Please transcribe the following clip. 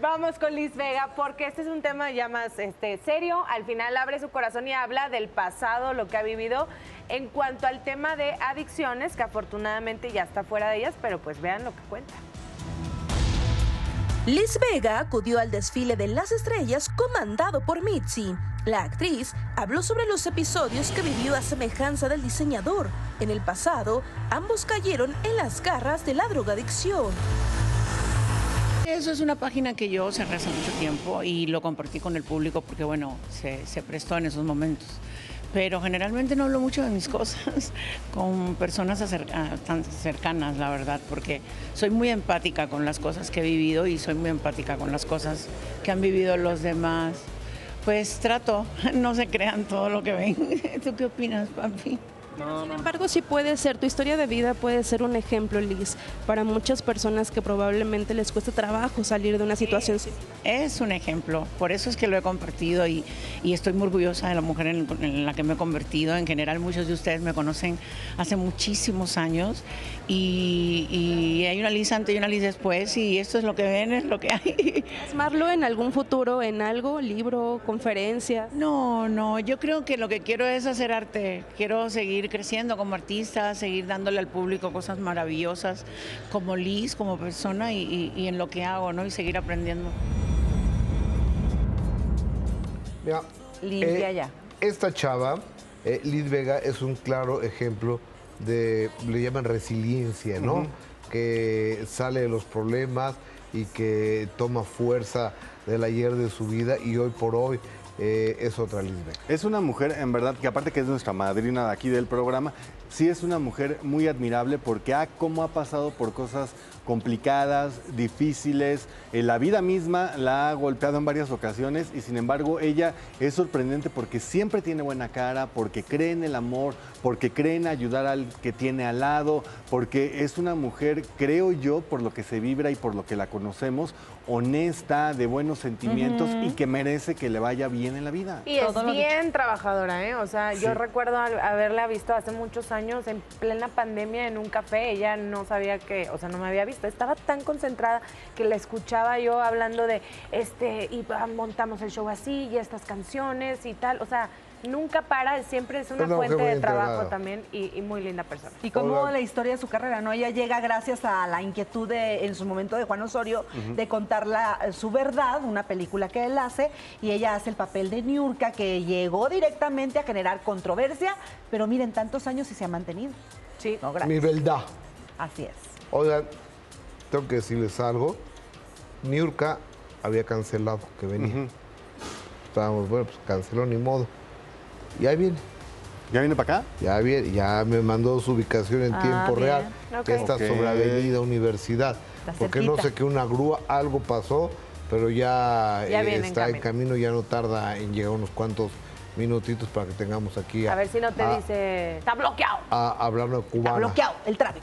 Vamos con Liz Vega, porque este es un tema ya más este, serio. Al final abre su corazón y habla del pasado, lo que ha vivido en cuanto al tema de adicciones, que afortunadamente ya está fuera de ellas, pero pues vean lo que cuenta. Liz Vega acudió al desfile de las estrellas comandado por Mitzi. La actriz habló sobre los episodios que vivió a semejanza del diseñador. En el pasado, ambos cayeron en las garras de la drogadicción. Eso es una página que yo cerré hace mucho tiempo y lo compartí con el público porque, bueno, se, se prestó en esos momentos. Pero generalmente no hablo mucho de mis cosas con personas acerca- tan cercanas, la verdad, porque soy muy empática con las cosas que he vivido y soy muy empática con las cosas que han vivido los demás. Pues trato, no se crean todo lo que ven. ¿Tú qué opinas, papi? Sin embargo, sí puede ser, tu historia de vida puede ser un ejemplo, Liz, para muchas personas que probablemente les cuesta trabajo salir de una situación así. Es un ejemplo, por eso es que lo he compartido y, y estoy muy orgullosa de la mujer en, en la que me he convertido. En general, muchos de ustedes me conocen hace muchísimos años y, y hay una Liz antes y una Liz después y esto es lo que ven, es lo que hay. ¿Plasmarlo en algún futuro, en algo, libro, conferencia? No, no, yo creo que lo que quiero es hacer arte. Quiero seguir creciendo como artista, seguir dándole al público cosas maravillosas como Liz, como persona y, y- y en lo que hago, ¿no? Y seguir aprendiendo. Mira, Limpia eh, ya. Esta chava, eh, Liz Vega, es un claro ejemplo de, le llaman resiliencia, ¿no? Que sale de los problemas y que toma fuerza del ayer de su vida y hoy por hoy eh, es otra Vega. Es una mujer, en verdad, que aparte que es nuestra madrina de aquí del programa, sí es una mujer muy admirable porque ha, cómo ha pasado por cosas complicadas, difíciles. Eh, la vida misma la ha golpeado en varias ocasiones y sin embargo ella es sorprendente porque siempre tiene buena cara, porque cree en el amor, porque cree en ayudar al que tiene al lado, porque es una mujer, creo yo, por lo que se vibra y por lo que la conocemos, honesta, de buenos sentimientos y que merece que le vaya bien en la vida. Y es bien trabajadora, ¿eh? O sea, yo recuerdo haberla visto hace muchos años en plena pandemia en un café. Ella no sabía que, o sea, no me había visto. Estaba tan concentrada que la escuchaba yo hablando de, este, y montamos el show así y estas canciones y tal. O sea, nunca para, siempre es una Es una mujer fuente de trabajo también y, y muy linda persona. Y como Hola. la historia de su carrera, ¿no? Ella llega gracias a la inquietud de, en su momento de Juan Osorio de contar la- su verdad, una película que él hace, y ella hace el papel de Niurka, que llegó directamente a generar controversia, pero miren, tantos años y se ha mantenido. Sí. No, Mi verdad. Así es. Oigan, tengo que decirles algo. Niurka había cancelado que venía. Estábamos, bueno, pues canceló ni modo. Y ahí viene. ¿Ya viene para acá? Ya, viene, ya me mandó su ubicación en Ah, tiempo bien. real, que Ok. está Ok. sobre Avenida Universidad. Está porque no sé que una grúa, algo pasó, pero ya, Ya eh, en está en camino. ya no tarda en llegar unos cuantos minutitos para que tengamos aquí a, A ver si no te a- dice, está bloqueado. a- hablando de Está cubana. bloqueado el tráfico.